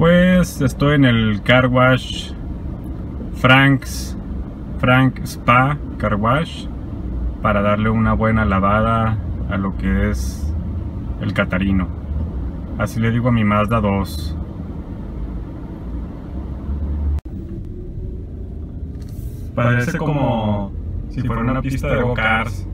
Pues estoy en el car wash Frank's Frank Spa Car Wash para darle una buena lavada a lo que es el Catarino. Así le digo a mi Mazda 2. Parece como si fuera una pista de go-karts.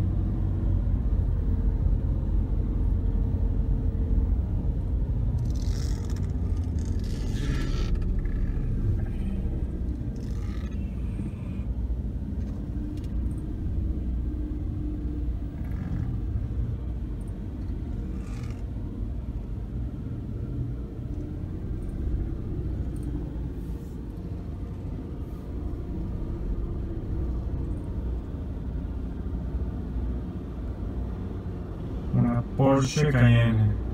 Porsche Cayenne.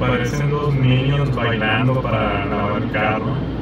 Parecen dos niños bailando para lavar el carro.